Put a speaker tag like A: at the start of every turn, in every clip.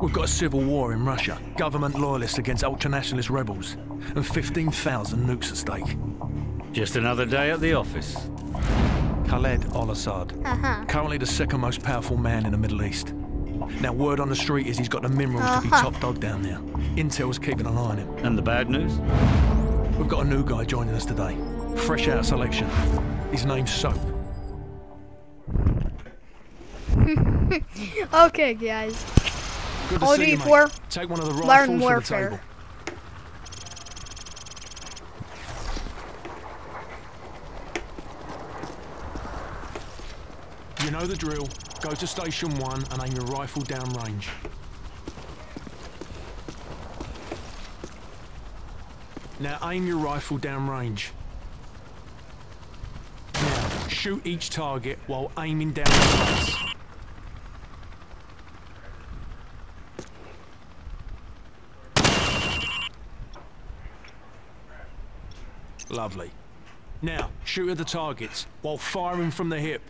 A: We've got a civil war in Russia, government loyalists against ultranationalist rebels, and 15,000 nukes at stake.
B: Just another day at the office.
A: Khaled al-Assad,
C: Aha.
A: currently the second most powerful man in the Middle East. Now, word on the street is he's got the minerals to be
C: Uh-huh.
A: top dog down there. Intel's keeping an eye on him.
B: And the bad news?
A: We've got a new guy joining us today, fresh out of selection. His name's Soap.
C: Okay, guys.
A: Good to
C: All
A: see you,
C: you
A: mate.
C: for
A: Take one of the
C: learn
A: rifles the
C: warfare.
A: table. You know the drill. Go to station one and aim your rifle down range. Now aim your rifle down range. Now shoot each target while aiming down the sights. Lovely. Now, shoot at the targets while firing from the hip.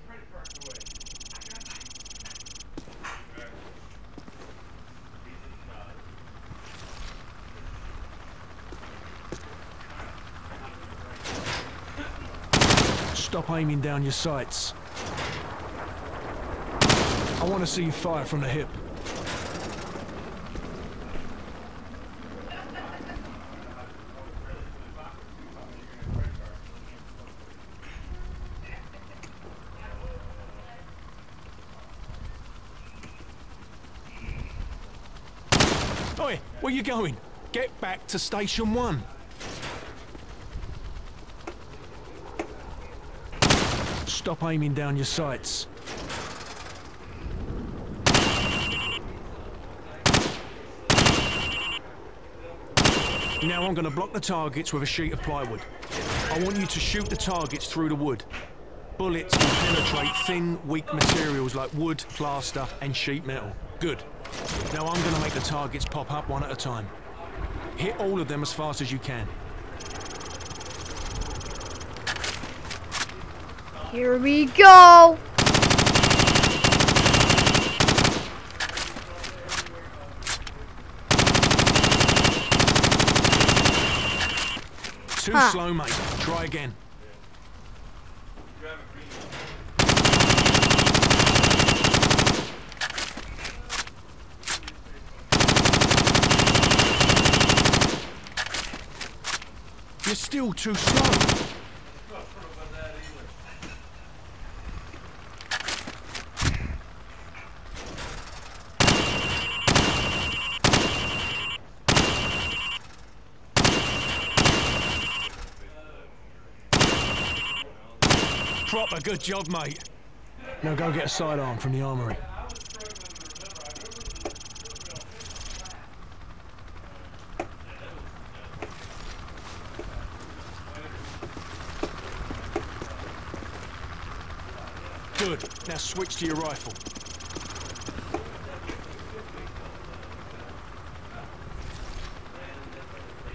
A: Stop aiming down your sights. I want to see you fire from the hip. Oi, where you going? Get back to station one. Stop aiming down your sights. Now I'm going to block the targets with a sheet of plywood. I want you to shoot the targets through the wood. Bullets can penetrate thin, weak materials like wood, plaster, and sheet metal. Good. Now I'm going to make the targets pop up one at a time. Hit all of them as fast as you can.
C: Here we go.
A: Too
C: Huh.
A: slow, mate. Try again. You're still too slow. Proper good job, mate. Now go get a sidearm from the armory. Good. Now switch to your rifle.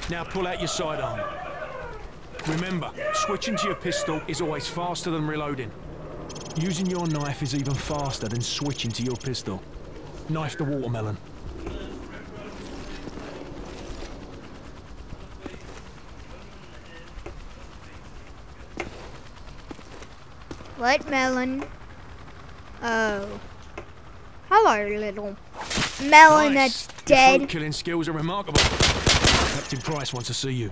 A: Now pull out your sidearm. Remember, switching to your pistol is always faster than reloading. Using your knife is even faster than switching to your pistol. Knife the watermelon.
C: What melon? Oh. Hello, little melon
A: Nice.
C: that's
A: Your
C: dead.
A: fruit killing skills are remarkable. Captain Price wants to see you.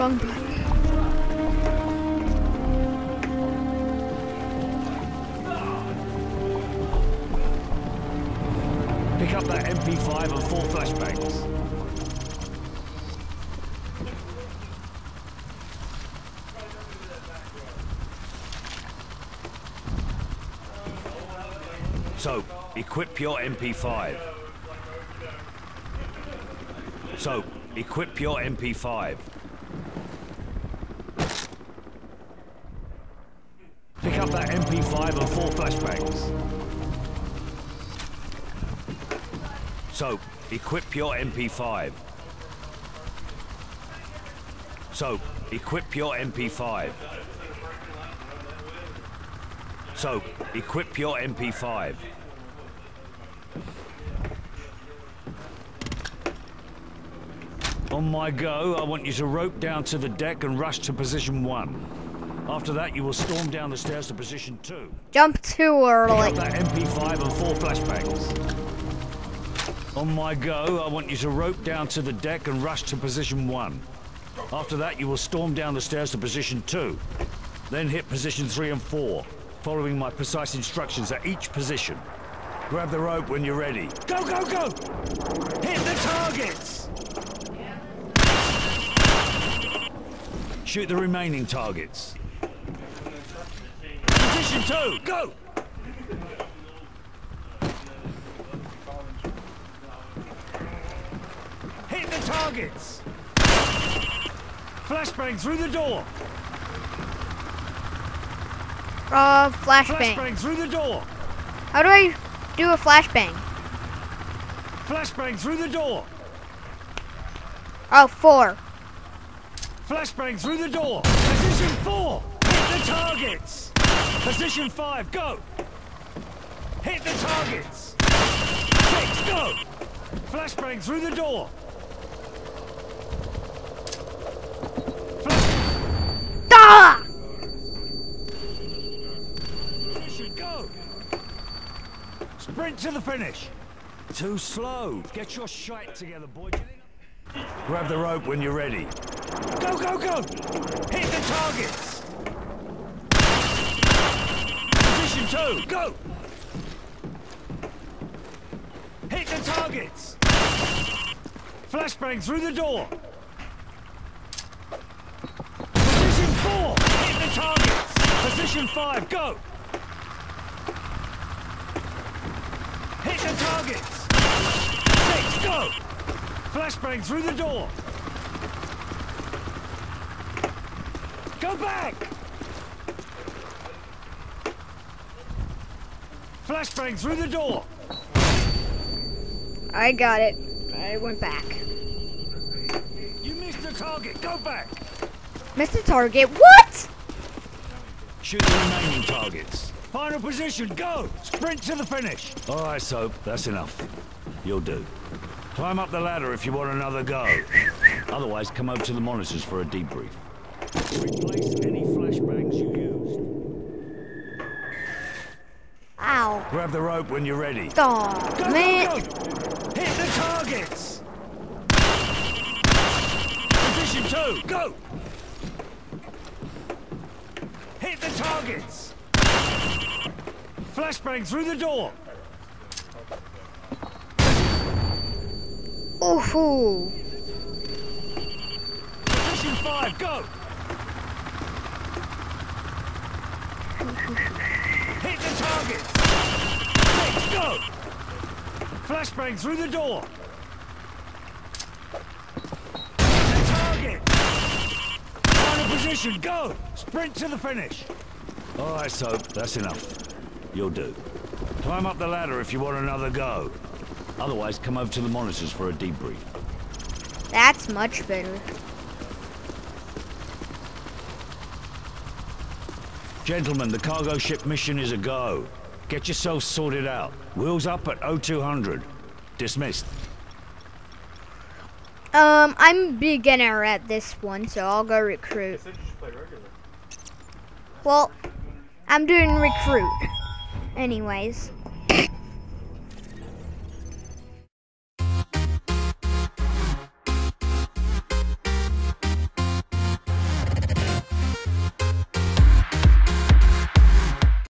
C: Wrong button.
D: Pick up that MP5 and four flashbangs. So, equip your MP5. So, equip your MP5. Pick up that MP5 and four flashbangs. So, equip your MP5. So, equip your MP5. So, equip your MP5. On my go, I want you to rope down to the deck and rush to position one. After that, you will storm down the stairs to position two.
C: Jump too
D: Pick
C: early.
D: up that MP5 and four flashbangs. On my go, I want you to rope down to the deck and rush to position one. After that, you will storm down the stairs to position two. Then hit position three and four, following my precise instructions at each position. Grab the rope when you're ready. Go, go, go! Hit the targets! Shoot the remaining targets. Position two, go! Hit the targets! Flashbang through the door!
C: Uh, flashbang.
D: Flashbang through the door!
C: How do I do a flashbang?
D: Flashbang through the door!
C: Oh, four.
D: Flashbang through the door! Position four! Hit the targets! Position five, go! Hit the targets! Six, go! Flashbang through the door! Position, go! Sprint to the finish! Too slow. Get your shite together, boy. Grab the rope when you're ready. Go, go, go! Hit the targets! Position two, go! Hit the targets! Flashbang through the door! Position four, hit the targets! Position five, go! Hit the targets! Six, go! Flashbang through the door! Go back! Flashbang through the door!
C: I got it. I went back.
D: You missed the target, go back!
C: Missed the Target, what?
D: Shoot the remaining targets. Final position, go! Sprint to the finish! Alright, Soap, that's enough. You'll do. Climb up the ladder if you want another go. Otherwise, come over to the monitors for a debrief. Replace any flashbangs you used.
C: Ow.
D: Grab the rope when you're ready.
C: Aw,
D: Go,
C: man.
D: go, go! Hit the targets! Position two, go! Hit the targets! Flashbang through the door!
C: Ooh.
D: Position five, go! Hit the targets! Six, go! Flashbang through the door! Hit the target! Final position, go! Sprint to the finish! Alright, Soap, that's enough. You'll do. Climb up the ladder if you want another go. Otherwise, come over to the monitors for a debrief.
C: That's much better.
D: Gentlemen, the cargo ship mission is a go. Get yourselves sorted out. Wheels up at 0200. Dismissed.
C: Um, I'm beginner at this one, so I'll go recruit. Well, I'm doing recruit. Anyways.